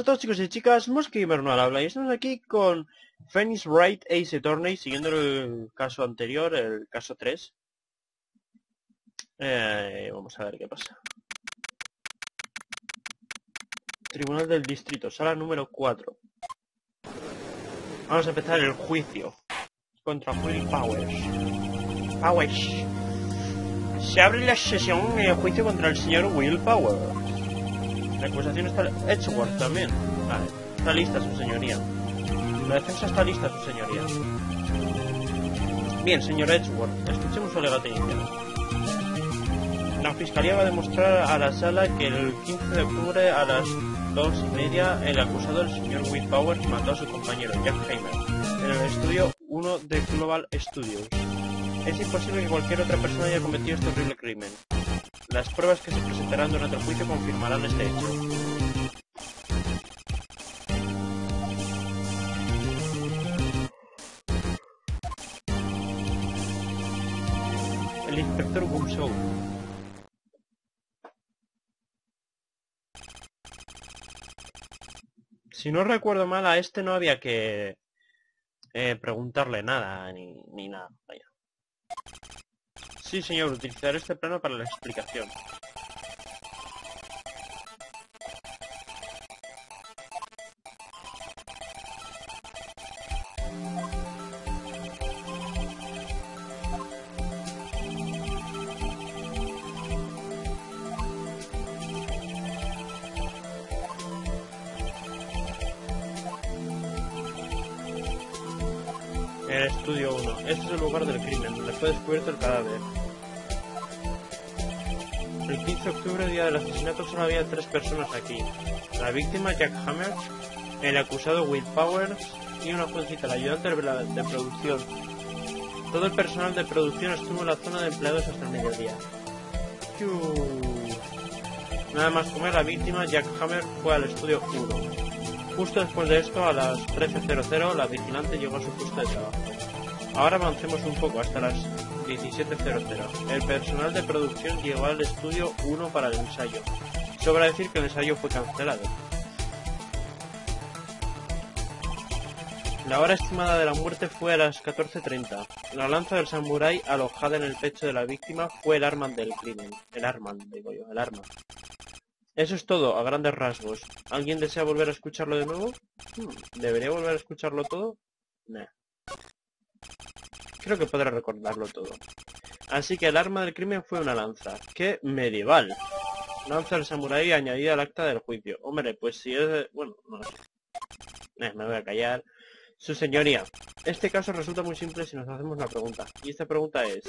a todos chicos y chicas, Gamer no al habla y estamos aquí con Phoenix Wright Ace Attorney siguiendo el caso anterior, el caso 3. Eh, vamos a ver qué pasa. Tribunal del Distrito, sala número 4. Vamos a empezar el juicio contra Will Powers. Powers. Se abre la sesión de juicio contra el señor Will Powers. La acusación está... Edgeworth también. Vale. Está lista su señoría. La defensa está lista su señoría. Bien, señor Edgeworth. Escuchemos su alegato inicial. La fiscalía va a demostrar a la sala que el 15 de octubre a las dos y media el acusado, el señor Will Powers, mató a su compañero Jack Heimer en el estudio 1 de Global Studios. Es imposible que cualquier otra persona haya cometido este horrible crimen. Las pruebas que se presentarán durante el juicio confirmarán este hecho. El inspector Gumshow. Si no recuerdo mal, a este no había que eh, preguntarle nada, ni, ni nada. Vaya. Sí, señor, utilizaré este plano para la explicación. El estudio 1. Este es el lugar del crimen, donde fue descubierto el cadáver. El 15 de octubre, día del asesinato, solo había tres personas aquí. La víctima, Jack Hammer, el acusado, Will Powers, y una jovencita, la ayudante de, producción. Todo el personal de producción estuvo en la zona de empleados hasta el mediodía. Nada más comer, la víctima, Jack Hammer, fue al estudio 1. Justo después de esto, a las 13.00, la vigilante llegó a su puesto de trabajo. Ahora avancemos un poco hasta las 17.00. El personal de producción llegó al estudio 1 para el ensayo. Sobra decir que el ensayo fue cancelado. La hora estimada de la muerte fue a las 14.30. La lanza del samurái alojada en el pecho de la víctima fue el arma del crimen. El arma, digo yo, el arma. Eso es todo, a grandes rasgos. ¿Alguien desea volver a escucharlo de nuevo? Hmm, ¿Debería volver a escucharlo todo? Nah. Creo que podré recordarlo todo. Así que el arma del crimen fue una lanza. ¡Qué medieval! Lanza del samurái añadida al acta del juicio. Hombre, pues si es... Bueno, no sé. Eh, me voy a callar. Su señoría, este caso resulta muy simple si nos hacemos la pregunta. Y esta pregunta es...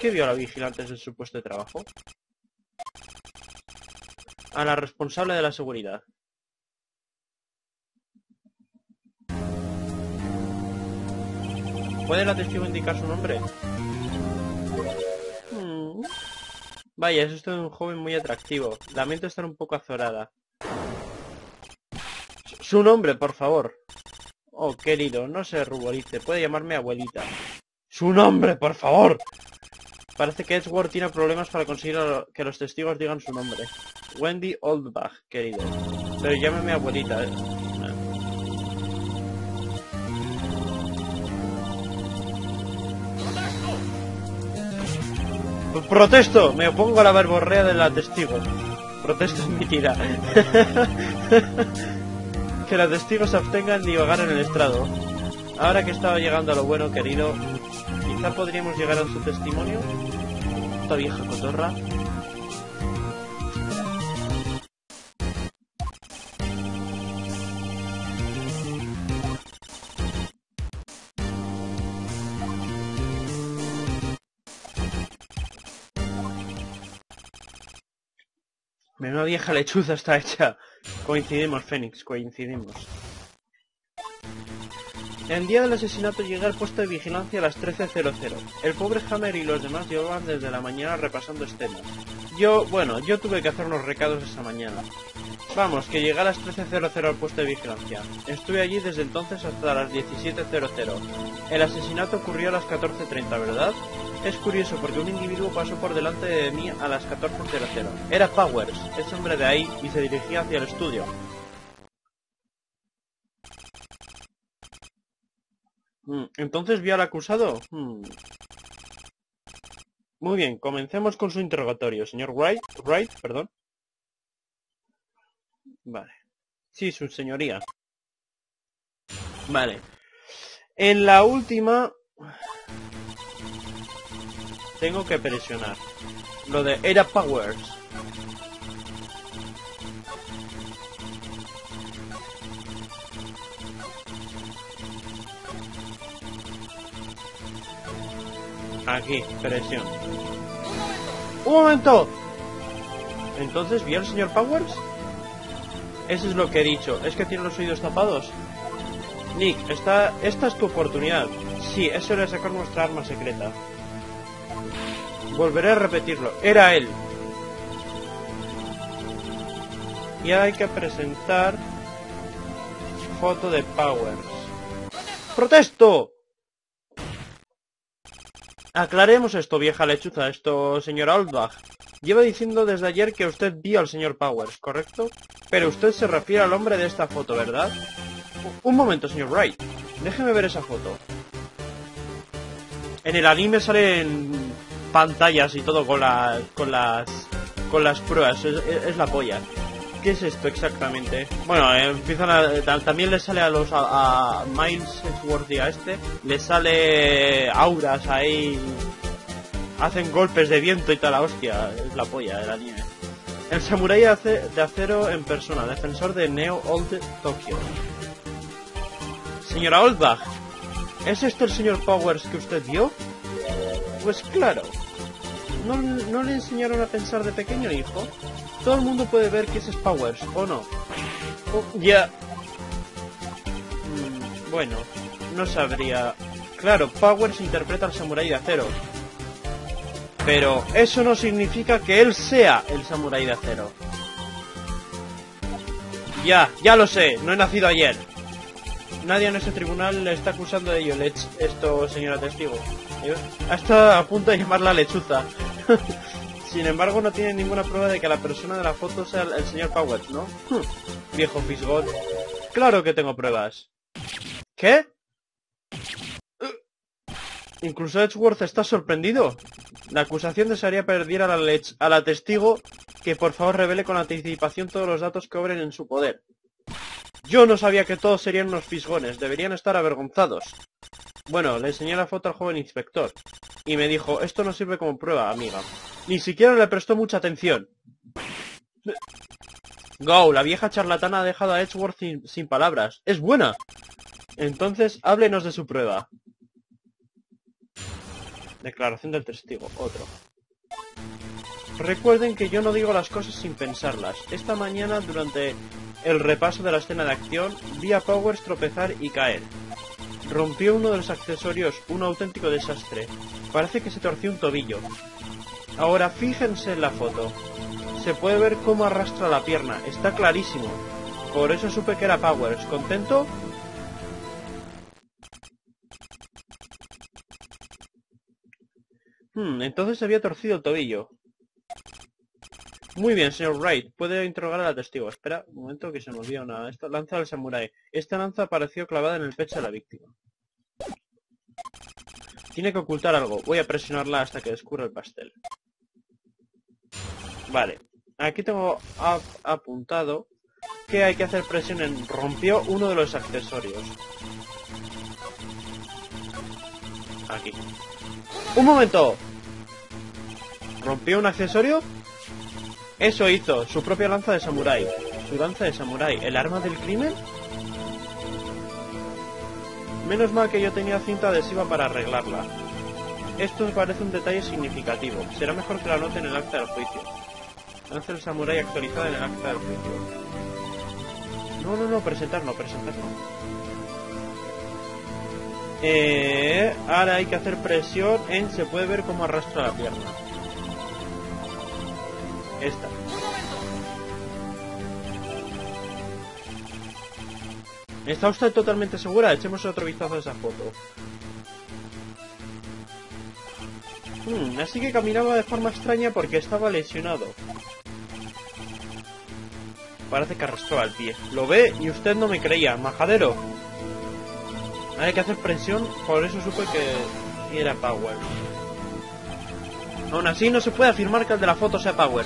¿Qué vio la vigilante en su puesto de trabajo? A la responsable de la seguridad. ¿Puede la testigo indicar su nombre? Hmm. Vaya, es usted un joven muy atractivo. Lamento estar un poco azorada. Su- nombre, por favor. Oh, querido, no se ruborice. Puede llamarme abuelita. Su nombre, por favor. Parece que Edgeworth tiene problemas para conseguir que los testigos digan su nombre. Wendy Oldbach, querido. Pero llámeme abuelita. Protesto, me opongo a la verborrea de la testigo. Protesto admitida. que los testigos se abstengan de divagar en el estrado. Ahora que estaba llegando a lo bueno, querido, quizá podríamos llegar a su testimonio. Esta vieja cotorra. Menuda vieja lechuza está hecha. Coincidimos, Fénix, coincidimos. El día del asesinato llegué al puesto de vigilancia a las 13.00. El pobre Hammer y los demás llevaban desde la mañana repasando escenas. Yo, bueno, yo tuve que hacer unos recados esa mañana. Vamos, que llegué a las 13.00 al puesto de vigilancia. Estuve allí desde entonces hasta las 17.00. El asesinato ocurrió a las 14.30, ¿verdad? Es curioso porque un individuo pasó por delante de mí a las 14.00. Era Powers, ese hombre de ahí, y se dirigía hacia el estudio. Hmm, ¿Entonces vi al acusado? Hmm. Muy bien, comencemos con su interrogatorio, señor Wright. Wright, perdón. Vale. Sí, su señoría. Vale. En la última... Tengo que presionar. Lo de Era Powers. Aquí, presión. ¡Un momento! ¿Entonces vio al señor Powers? Eso es lo que he dicho. ¿Es que tiene los oídos tapados? Nick, esta, esta es tu oportunidad. Sí, es hora de sacar nuestra arma secreta. Volveré a repetirlo. Era él. Y hay que presentar foto de Powers. ¡Protesto! Aclaremos esto, vieja lechuza, esto, señora Oldbach. Lleva diciendo desde ayer que usted vio al señor Powers, ¿correcto? Pero usted se refiere al hombre de esta foto, ¿verdad? Un momento, señor Wright. Déjeme ver esa foto. En el anime salen pantallas y todo con las con las con las pruebas. Es, es- es la polla. ¿Qué es esto exactamente? Bueno, eh, empiezan a, ta- también le sale a los a, a Miles a este le sale auras ahí hacen golpes de viento y tal la hostia, es la polla del anime. El samurái de de acero en persona, defensor de Neo Old Tokyo. Señora Oldbach, ¿es este el señor Powers que usted vio? Pues claro. ¿No, ¿No le enseñaron a pensar de pequeño, hijo? Todo el mundo puede ver que ese es Powers, ¿o no? Oh, ya. Mm, bueno, no sabría. Claro, Powers interpreta al samurái de acero. Pero eso no significa que él sea el samurái de acero. Ya, ya lo sé, no he nacido ayer. Nadie en este tribunal le está acusando de ello, lech esto, señora testigo. ¿Eh? Está a punto de llamarla lechuza. Sin embargo, no tiene ninguna prueba de que la persona de la foto sea el, el señor Powers, ¿no? Hmm, Viejo fisgón. Claro que tengo pruebas. ¿Qué? Uh, Incluso Edgeworth está sorprendido. La acusación desearía pedir a la, lech- a la testigo que por favor revele con anticipación todos los datos que obren en su poder. Yo no sabía que todos serían unos fisgones, deberían estar avergonzados. Bueno, le enseñé la foto al joven inspector, y me dijo, esto no sirve como prueba, amiga. Ni siquiera le prestó mucha atención. Go, la vieja charlatana ha dejado a Edgeworth sin, sin palabras. ¡Es buena! Entonces, háblenos de su prueba. Declaración del testigo, otro. Recuerden que yo no digo las cosas sin pensarlas. Esta mañana, durante el repaso de la escena de acción, vi a Powers tropezar y caer. Rompió uno de los accesorios, un auténtico desastre. Parece que se torció un tobillo. Ahora fíjense en la foto. Se puede ver cómo arrastra la pierna, está clarísimo. Por eso supe que era Powers. ¿Contento? Hmm, entonces se había torcido el tobillo. Muy bien, señor Wright. Puede interrogar a la testigo. Espera un momento que se me olvida una. Esta lanza del samurái. Esta lanza apareció clavada en el pecho de la víctima. Tiene que ocultar algo. Voy a presionarla hasta que descubra el pastel. Vale. Aquí tengo ap- apuntado que hay que hacer presión en rompió uno de los accesorios. Aquí. ¡Un momento! ¿Rompió un accesorio? Eso hizo, su propia lanza de samurái. Su lanza de samurái, ¿el arma del crimen? Menos mal que yo tenía cinta adhesiva para arreglarla. Esto parece un detalle significativo. Será mejor que la anote en el acta del juicio. Lanza del samurái actualizada en el acta del juicio. No, no, no, presentar no, presentar no. Eh, ahora hay que hacer presión en se puede ver cómo arrastra la pierna. Esta. ¿Está usted totalmente segura? Echemos otro vistazo a esa foto. Hmm, así que caminaba de forma extraña porque estaba lesionado. Parece que arrastraba el pie. Lo ve y usted no me creía. Majadero. Hay que hacer presión, por eso supe que era Power. Aún así no se puede afirmar que el de la foto sea Power.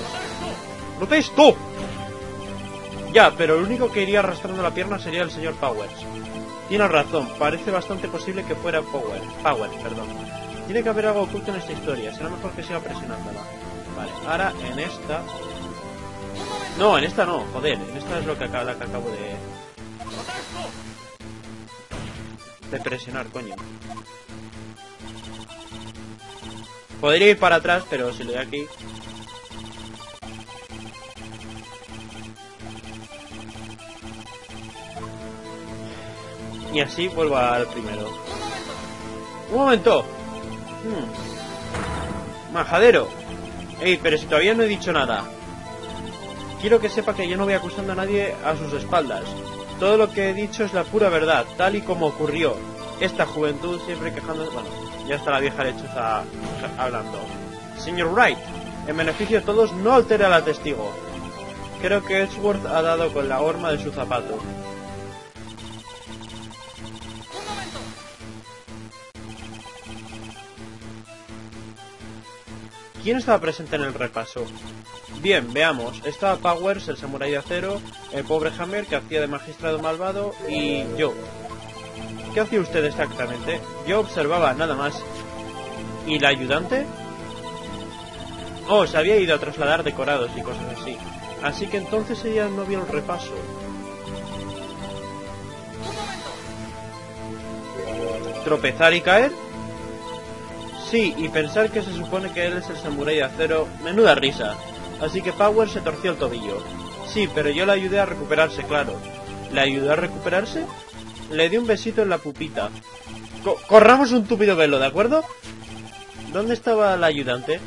¡Protesto! Ya, pero el único que iría arrastrando la pierna sería el señor Powers. Tiene razón, parece bastante posible que fuera Power. Power, perdón. Tiene que haber algo oculto en esta historia, será mejor que siga presionándola. Vale, ahora en esta... No, en esta no, joder, en esta es lo la que acabo de... De presionar, coño. Podría ir para atrás, pero si le doy aquí... Y así vuelvo al primero. ¡Un momento! Hmm. Majadero. Ey, pero si todavía no he dicho nada. Quiero que sepa que yo no voy acusando a nadie a sus espaldas. Todo lo que he dicho es la pura verdad, tal y como ocurrió. Esta juventud siempre quejando... Bueno, ya está la vieja lechuza hablando. Señor Wright, en beneficio de todos, no altere al testigo. Creo que Edgeworth ha dado con la horma de su zapato. ¿Quién estaba presente en el repaso? Bien, veamos. Estaba Powers, el samurái de acero, el pobre Hammer, que hacía de magistrado malvado, y yo. ¿Qué hacía usted exactamente? Yo observaba, nada más. ¿Y la ayudante? Oh, se había ido a trasladar decorados y cosas así. Así que entonces ella no vio el repaso. ¿Tropezar y caer? Sí, y pensar que se supone que él es el samurái de acero, menuda risa. Así que Power se torció el tobillo. Sí, pero yo le ayudé a recuperarse, claro. ¿Le ayudé a recuperarse? Le di un besito en la pupita. corramos un túpido velo, ¿de acuerdo? ¿Dónde estaba la ayudante?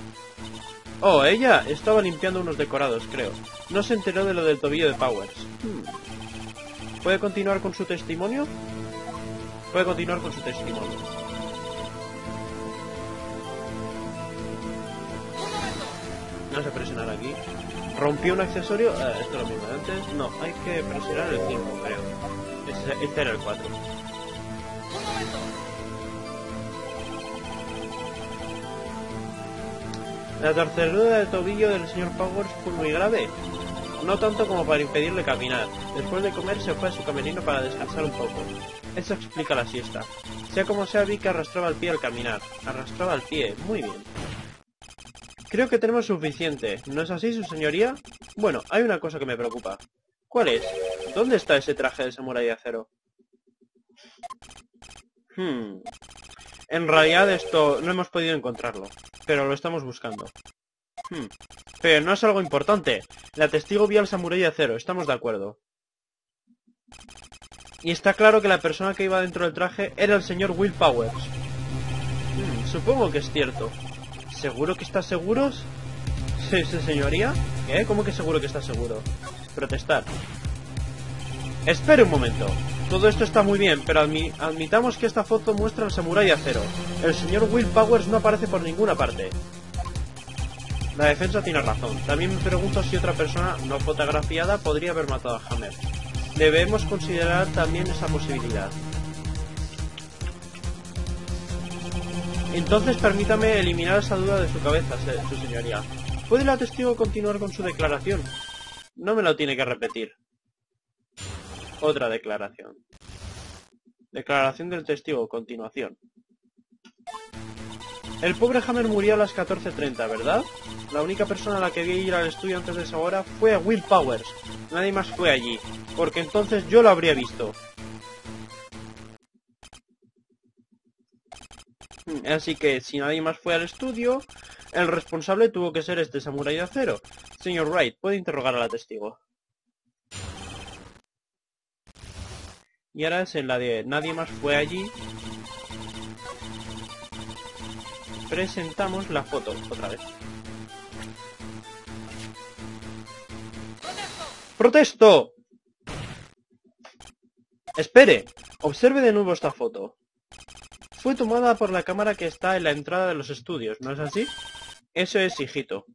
Oh, ella estaba limpiando unos decorados, creo. No se enteró de lo del tobillo de Powers. Hmm. ¿Puede continuar con su testimonio? Puede continuar con su testimonio. Vamos a presionar aquí. Rompió un accesorio. Eh, esto es lo mismo de antes. No, hay que presionar el 5, creo. Este era el 4. La torcedura del tobillo del señor Powers fue muy grave. No tanto como para impedirle caminar. Después de comer se fue a su camerino para descansar un poco. Eso explica la siesta. Sea como sea, vi que arrastraba el pie al caminar. Arrastraba el pie. Muy bien. Creo que tenemos suficiente. ¿No es así, su señoría? Bueno, hay una cosa que me preocupa. ¿Cuál es? ¿Dónde está ese traje de samurai de acero? Hmm. En realidad esto no hemos podido encontrarlo, pero lo estamos buscando. Hmm. Pero no es algo importante. La testigo vio al samurái de acero, estamos de acuerdo. Y está claro que la persona que iba dentro del traje era el señor Will Powers. Hmm, supongo que es cierto. ¿Seguro que estás seguros? ¿Sí, señoría? ¿Qué? ¿Cómo que seguro que estás seguro? Protestar. Espere un momento. Todo esto está muy bien, pero admitamos que esta foto muestra al samurái acero. El señor Will Powers no aparece por ninguna parte. La defensa tiene razón. También me pregunto si otra persona no fotografiada podría haber matado a Hammer. Debemos considerar también esa posibilidad. Entonces permítame eliminar esa duda de su cabeza, su señoría. ¿Puede la testigo continuar con su declaración? No me lo tiene que repetir. Otra declaración. Declaración del testigo, continuación. El pobre Hammer murió a las 14.30, ¿verdad? La única persona a la que vi ir al estudio antes de esa hora fue a Will Powers. Nadie más fue allí, porque entonces yo lo habría visto. Así que si nadie más fue al estudio, el responsable tuvo que ser este samurái de acero. Señor Wright, puede interrogar a la testigo. Y ahora es en la de nadie más fue allí. Presentamos la foto otra vez. ¡Protesto! Espere, observe de nuevo esta foto. Fue tomada por la cámara que está en la entrada de los estudios, ¿no es así? Eso es hijito.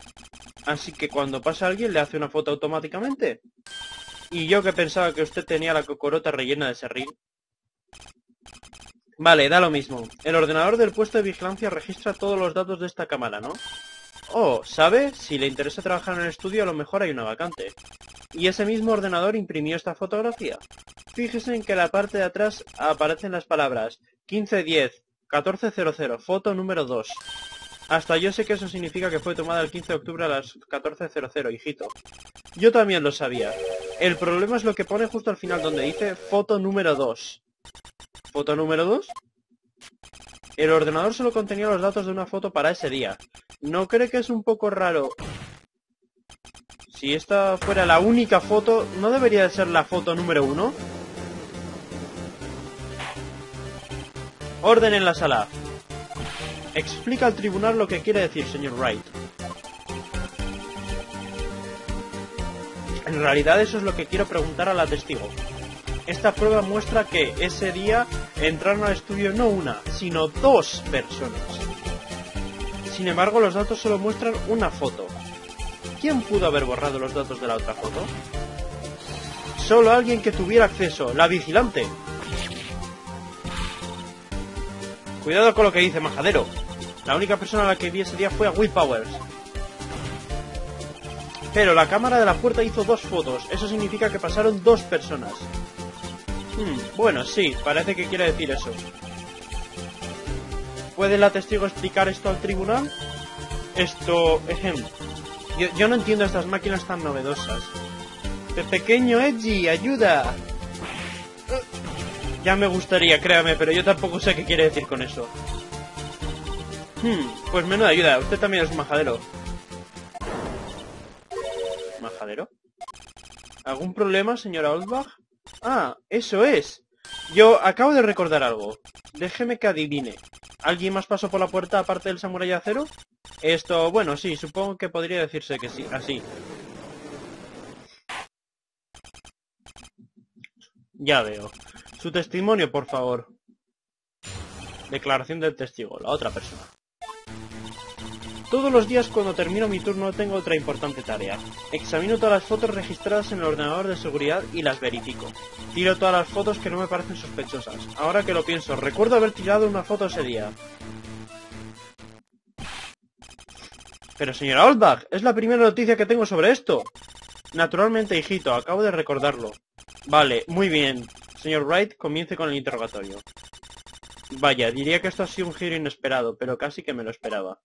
Así que cuando pasa alguien le hace una foto automáticamente. Y yo que pensaba que usted tenía la cocorota rellena de serrín. Vale, da lo mismo. El ordenador del puesto de vigilancia registra todos los datos de esta cámara, ¿no? Oh, ¿sabe? Si le interesa trabajar en el estudio, a lo mejor hay una vacante. Y ese mismo ordenador imprimió esta fotografía. Fíjese en que en la parte de atrás aparecen las palabras 1510, 1400, foto número 2. Hasta yo sé que eso significa que fue tomada el 15 de octubre a las 14.00, hijito. Yo también lo sabía. El problema es lo que pone justo al final donde dice foto número 2. ¿Foto número 2? El ordenador solo contenía los datos de una foto para ese día. ¿No cree que es un poco raro? Si esta fuera la única foto, ¿no debería de ser la foto número 1? Orden en la sala. Explica al tribunal lo que quiere decir, señor Wright. En realidad eso es lo que quiero preguntar a la testigo. Esta prueba muestra que ese día entraron al estudio no una, sino dos personas. Sin embargo, los datos solo muestran una foto. ¿Quién pudo haber borrado los datos de la otra foto? Solo alguien que tuviera acceso, la vigilante. Cuidado con lo que dice Majadero. La única persona a la que vi ese día fue a Will Powers. Pero la cámara de la puerta hizo dos fotos. Eso significa que pasaron dos personas. Hmm, bueno, sí, parece que quiere decir eso. ¿Puede la testigo explicar esto al tribunal? Esto... Yo, yo no entiendo estas máquinas tan novedosas. ¡De pequeño Edgy! ¡Ayuda! Ya me gustaría, créame, pero yo tampoco sé qué quiere decir con eso. Hmm, pues menuda ayuda, usted también es un majadero. ¿Algún problema, señora Oldbach? Ah, eso es. Yo acabo de recordar algo. Déjeme que adivine. ¿Alguien más pasó por la puerta aparte del samurái acero? Esto, bueno, sí, supongo que podría decirse que sí, así. Ya veo. Su testimonio, por favor. Declaración del testigo, la otra persona. Todos los días cuando termino mi turno tengo otra importante tarea. Examino todas las fotos registradas en el ordenador de seguridad y las verifico. Tiro todas las fotos que no me parecen sospechosas. Ahora que lo pienso, recuerdo haber tirado una foto ese día. Pero señora Oldbach, es la primera noticia que tengo sobre esto. Naturalmente, hijito, acabo de recordarlo. Vale, muy bien. Señor Wright, comience con el interrogatorio. Vaya, diría que esto ha sido un giro inesperado, pero casi que me lo esperaba.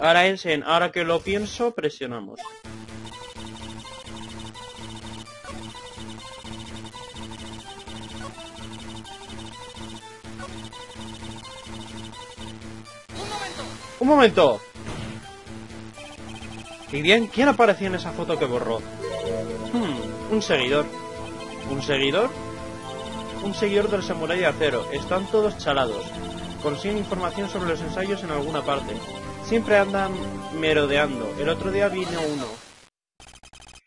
Ahora en ahora que lo pienso, presionamos. ¡Un momento! Y bien, ¿quién aparecía en esa foto que borró? Hmm, un seguidor. ¿Un seguidor? Un seguidor del Samurai de Acero. Están todos chalados. Consiguen información sobre los ensayos en alguna parte. Siempre andan merodeando. El otro día vino uno.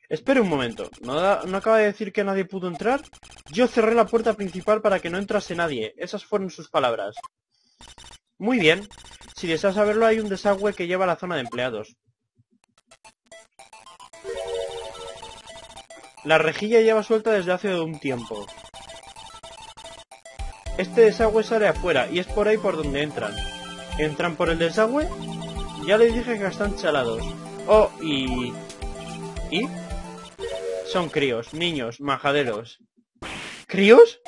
Espere un momento. ¿No, ¿No acaba de decir que nadie pudo entrar? Yo cerré la puerta principal para que no entrase nadie. Esas fueron sus palabras. Muy bien. Si deseas saberlo, hay un desagüe que lleva a la zona de empleados. La rejilla lleva suelta desde hace un tiempo. Este desagüe sale afuera y es por ahí por donde entran. ¿Entran por el desagüe? Ya les dije que están chalados. Oh, y... ¿Y? Son críos, niños, majaderos. ¿Críos?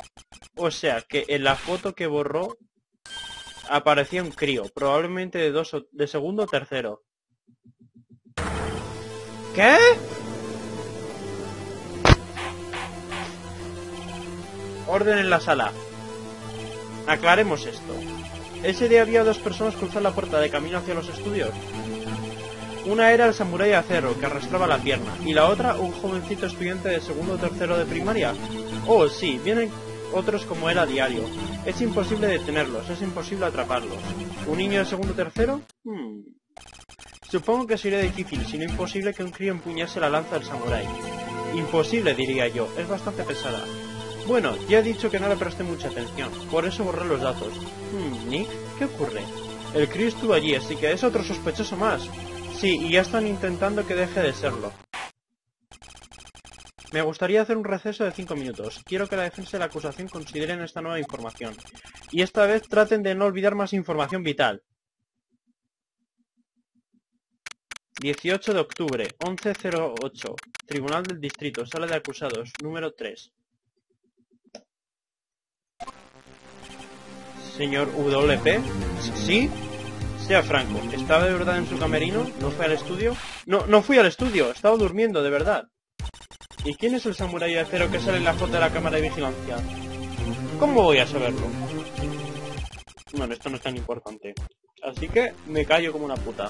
O sea, que en la foto que borró aparecía un crío, probablemente de dos o... de segundo o tercero. ¿Qué? Orden en la sala. Aclaremos esto. Ese día había dos personas cruzando la puerta de camino hacia los estudios. Una era el samurái de acero, que arrastraba la pierna, y la otra un jovencito estudiante de segundo o tercero de primaria. Oh, sí, vienen otros como era a diario. Es imposible detenerlos, es imposible atraparlos. ¿Un niño de segundo o tercero? Hmm. Supongo que sería difícil, si no imposible que un crío empuñase la lanza del samurái. Imposible, diría yo, es bastante pesada. Bueno, ya he dicho que no le presté mucha atención, por eso borré los datos. Hmm, Nick, ¿qué ocurre? El crío estuvo allí, así que es otro sospechoso más. Sí, y ya están intentando que deje de serlo. Me gustaría hacer un receso de 5 minutos. Quiero que la defensa y la acusación consideren esta nueva información. Y esta vez traten de no olvidar más información vital. 18 de octubre, 11.08. Tribunal del Distrito, Sala de Acusados, número 3. Señor WP, ¿sí? Sea franco, ¿estaba de verdad en su camerino? ¿No fue al estudio? No, no fui al estudio, estaba durmiendo, de verdad. ¿Y quién es el samurái de acero que sale en la foto de la cámara de vigilancia? ¿Cómo voy a saberlo? Bueno, esto no es tan importante. Así que me callo como una puta.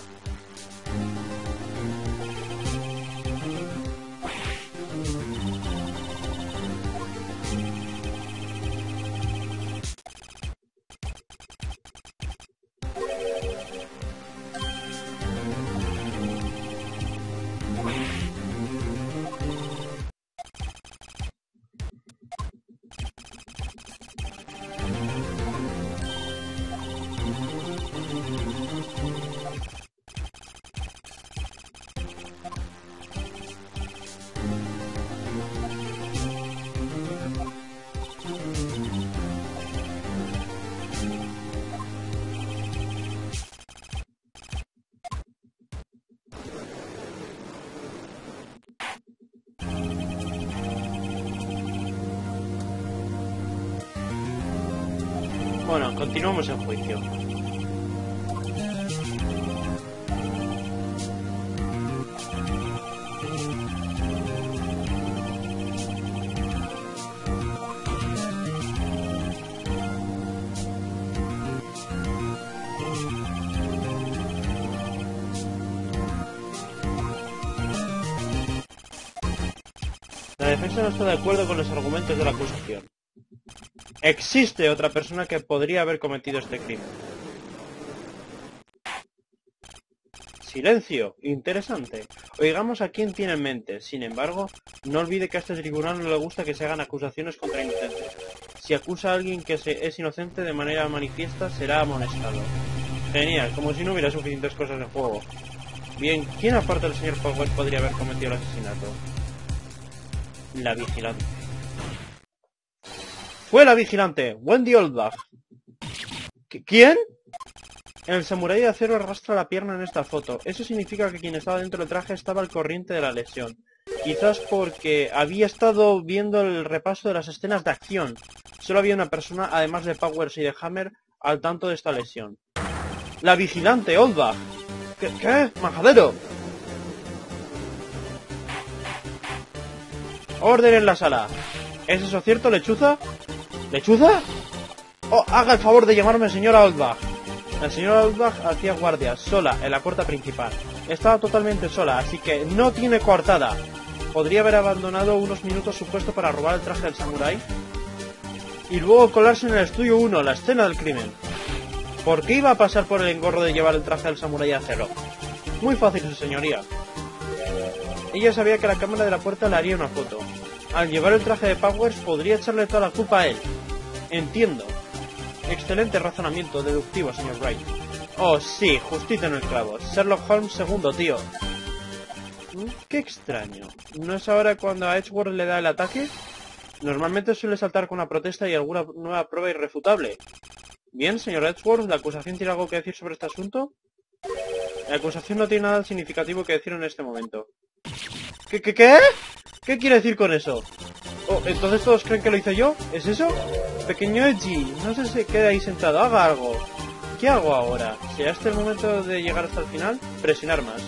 Bueno, continuamos el juicio. La defensa no está de acuerdo con los argumentos de la acusación. Existe otra persona que podría haber cometido este crimen. Silencio. Interesante. Oigamos a quién tiene en mente. Sin embargo, no olvide que a este tribunal no le gusta que se hagan acusaciones contra inocentes. Si acusa a alguien que es inocente de manera manifiesta, será amonestado. Genial, como si no hubiera suficientes cosas en juego. Bien, ¿quién aparte del señor Power podría haber cometido el asesinato? La vigilante. Fue la vigilante, Wendy Oldbach. ¿Quién? El samurái de acero arrastra la pierna en esta foto. Eso significa que quien estaba dentro del traje estaba al corriente de la lesión. Quizás porque había estado viendo el repaso de las escenas de acción. Solo había una persona, además de Powers y de Hammer, al tanto de esta lesión. ¡La vigilante, Oldbach! ¿Qué? ¿Qué? ¡Majadero! Orden en la sala. ¿Es eso cierto, lechuza? ¿Lechuza? Oh, haga el favor de llamarme señora Oldbach. La señora Oldbach hacía guardia, sola, en la puerta principal. Estaba totalmente sola, así que no tiene coartada. ¿Podría haber abandonado unos minutos su puesto para robar el traje del samurái? Y luego colarse en el estudio 1, la escena del crimen. ¿Por qué iba a pasar por el engorro de llevar el traje del samurái a cero? Muy fácil, su señoría. Ella sabía que la cámara de la puerta le haría una foto. Al llevar el traje de Powers podría echarle toda la culpa a él. Entiendo. Excelente razonamiento deductivo, señor Wright. Oh, sí, justito en el clavo. Sherlock Holmes segundo, tío. Mm, Qué extraño. ¿No es ahora cuando a Edgeworth le da el ataque? Normalmente suele saltar con una protesta y alguna nueva prueba irrefutable. Bien, señor Edgeworth, ¿la acusación tiene algo que decir sobre este asunto? La acusación no tiene nada significativo que decir en este momento. ¿Qué, qué, qué? ¿Qué quiere decir con eso? Oh, ¿Entonces todos creen que lo hice yo? ¿Es eso? Pequeño Edgy, no se se quede ahí sentado, haga algo. ¿Qué hago ahora? ¿Será este el momento de llegar hasta el final? Presionar más.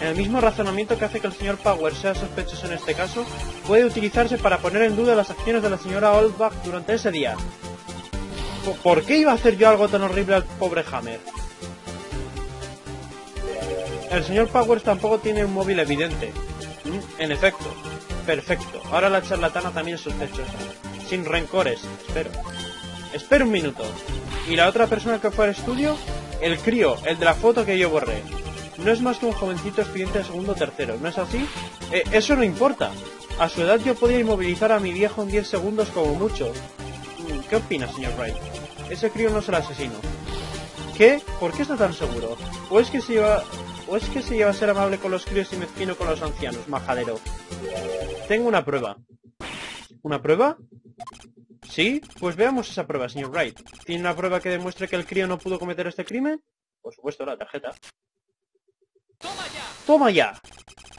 El mismo razonamiento que hace que el señor Power sea sospechoso en este caso puede utilizarse para poner en duda las acciones de la señora Oldbach durante ese día. ¿Por qué iba a hacer yo algo tan horrible al pobre Hammer? El señor Powers tampoco tiene un móvil evidente. Mm, En efecto. Perfecto. Ahora la charlatana también es sospechosa. Sin rencores, espero. Espera un minuto. ¿Y la otra persona que fue al estudio? El crío, el de la foto que yo borré. No es más que un jovencito estudiante de segundo o tercero, ¿no es así? Eh, eso no importa. A su edad yo podía inmovilizar a mi viejo en 10 segundos como mucho. Mm, ¿Qué opina, señor Wright? Ese crío no es el asesino. ¿Qué? ¿Por qué está tan seguro? ¿O es que se iba... ¿O es que se lleva a ser amable con los críos y mezquino con los ancianos, majadero? Tengo una prueba. ¿Una prueba? ¿Sí? Pues veamos esa prueba, señor Wright. ¿Tiene una prueba que demuestre que el crío no pudo cometer este crimen? Por supuesto, la tarjeta. ¡Toma ya! ¡Toma ya!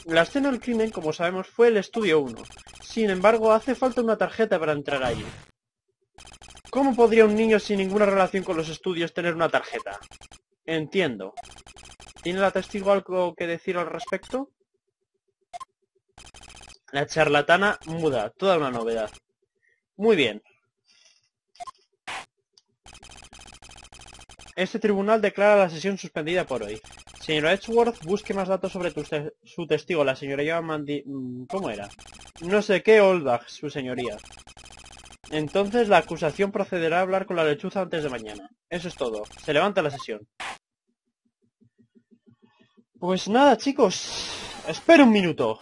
La escena del crimen, como sabemos, fue el estudio 1. Sin embargo, hace falta una tarjeta para entrar ahí. ¿Cómo podría un niño sin ninguna relación con los estudios tener una tarjeta? Entiendo. ¿Tiene la testigo algo que decir al respecto? La charlatana muda, toda una novedad. Muy bien. Este tribunal declara la sesión suspendida por hoy. Señora Edgeworth, busque más datos sobre su testigo, la señoría Mandy... mm, ¿Cómo era? No sé qué Oldbach, su señoría. Entonces la acusación procederá a hablar con la lechuza antes de mañana. Eso es todo. Se levanta la sesión. Pues nada, chicos. Espera un minuto.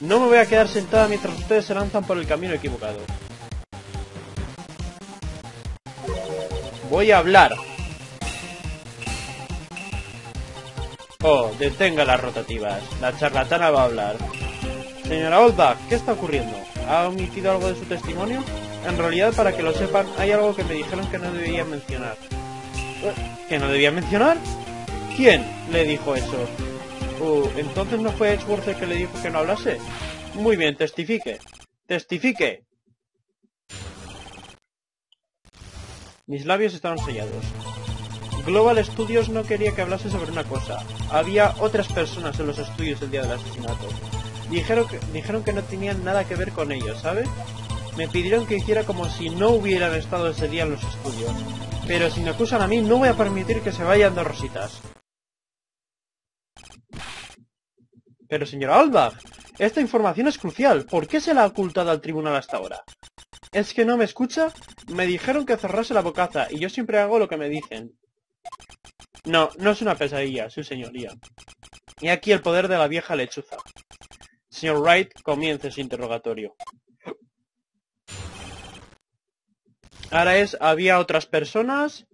No me voy a quedar sentada mientras ustedes se lanzan por el camino equivocado. Voy a hablar. Oh, detenga las rotativas. La charlatana va a hablar. Señora Oldbach, ¿qué está ocurriendo? ¿Ha omitido algo de su testimonio? En realidad, para que lo sepan, hay algo que me dijeron que no debía mencionar. ¿Que no debía mencionar? ¿Quién le dijo eso? Uh, ¿Entonces no fue Edgeworth el que le dijo que no hablase? Muy bien, testifique. ¡Testifique! Mis labios estaban sellados. Global Studios no quería que hablase sobre una cosa. Había otras personas en los estudios el día del asesinato. Dijeron que, no tenían nada que ver con ellos, ¿sabe? Me pidieron que hiciera como si no hubieran estado ese día en los estudios. Pero si me acusan a mí, no voy a permitir que se vayan dos rositas. Pero señora Albach, esta información es crucial. ¿Por qué se la ha ocultado al tribunal hasta ahora? ¿Es que no me escucha? Me dijeron que cerrase la bocaza y yo siempre hago lo que me dicen. No, no es una pesadilla, su señoría. Y aquí el poder de la vieja lechuza. Señor Wright, comience su interrogatorio. Ahora es, había otras personas...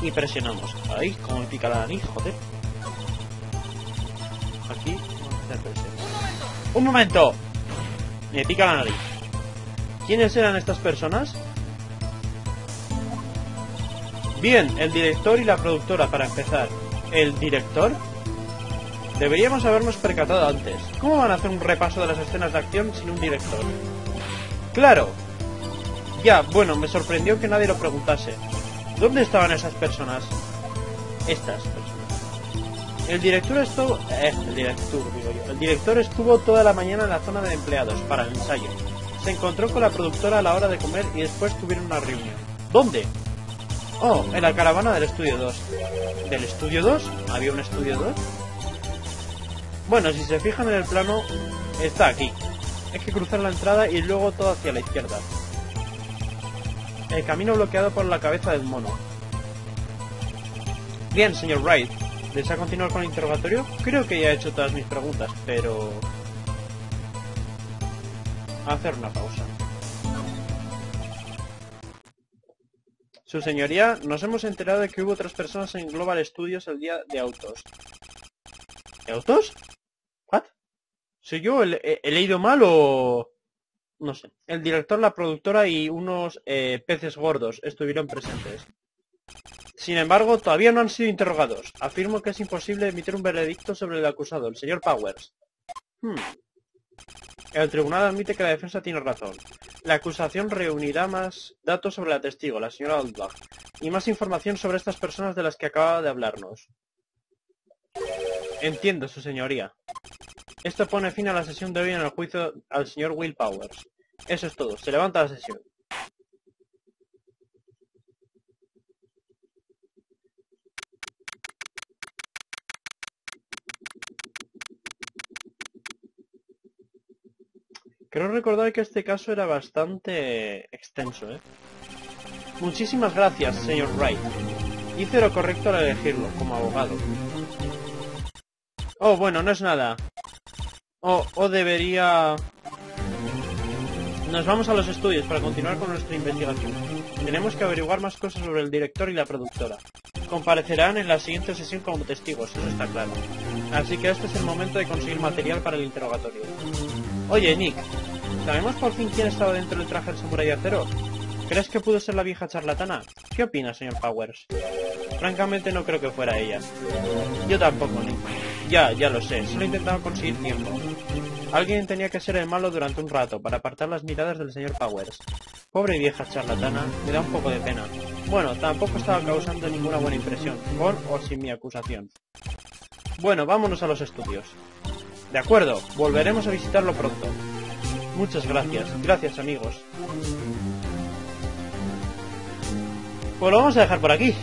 Y presionamos. Ay, como me pica la nariz, joder. Aquí. ¡Un momento! Me pica la nariz. ¿Quiénes eran estas personas? Bien, el director y la productora para empezar. ¿El director? Deberíamos habernos percatado antes. ¿Cómo van a hacer un repaso de las escenas de acción sin un director? ¡Claro! Ya, bueno, me sorprendió que nadie lo preguntase. ¿Dónde estaban esas personas? Estas personas. El director estuvo... Eh, el director, digo yo. El director estuvo toda la mañana en la zona de empleados para el ensayo. Se encontró con la productora a la hora de comer y después tuvieron una reunión. ¿Dónde? Oh, en la caravana del estudio 2. ¿Del estudio 2? ¿Había un estudio 2? Bueno, si se fijan en el plano, está aquí. Hay que cruzar la entrada y luego todo hacia la izquierda. El camino bloqueado por la cabeza del mono. Bien, señor Wright. ¿Desea continuar con el interrogatorio? Creo que ya he hecho todas mis preguntas, pero... Hacer una pausa. Su señoría, nos hemos enterado de que hubo otras personas en Global Studios el día de autos. ¿De autos? ¿What? ¿Soy yo? ¿He, he- he leído mal o...? No sé. El director, la productora y unos eh, peces gordos estuvieron presentes. Sin embargo, todavía no han sido interrogados. Afirmo que es imposible emitir un veredicto sobre el acusado, el señor Powers. Hmm. El tribunal admite que la defensa tiene razón. La acusación reunirá más datos sobre la testigo, la señora Oldbach, y más información sobre estas personas de las que acaba de hablarnos. Entiendo, su señoría. Esto pone fin a la sesión de hoy en el juicio al señor Will Powers. Eso es todo. Se levanta la sesión. Creo recordar que este caso era bastante extenso, ¿eh? Muchísimas gracias, señor Wright. Hice lo correcto al elegirlo como abogado. Oh, bueno, no es nada. O, o debería... Nos vamos a los estudios para continuar con nuestra investigación. Tenemos que averiguar más cosas sobre el director y la productora. Comparecerán en la siguiente sesión como testigos, eso está claro. Así que este es el momento de conseguir material para el interrogatorio. Oye, Nick, ¿sabemos por fin quién estaba dentro del traje del samurai de acero? ¿Crees que pudo ser la vieja charlatana? ¿Qué opina, señor Powers? Francamente no creo que fuera ella. Yo tampoco, Nick. Ya, ya lo sé, solo intentaba conseguir tiempo. Alguien tenía que ser el malo durante un rato para apartar las miradas del señor Powers. Pobre vieja charlatana, me da un poco de pena. Bueno, tampoco estaba causando ninguna buena impresión, con o sin mi acusación. Bueno, vámonos a los estudios. De acuerdo, volveremos a visitarlo pronto. Muchas gracias, gracias amigos. Pues lo vamos a dejar por aquí.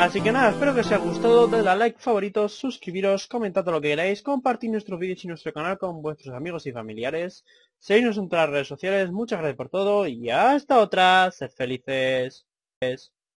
Así que nada, espero que os haya gustado, dadle a like, favoritos, suscribiros, comentad lo que queráis, compartid nuestros vídeos y nuestro canal con vuestros amigos y familiares, seguidnos en todas las redes sociales, muchas gracias por todo y hasta otra, sed felices.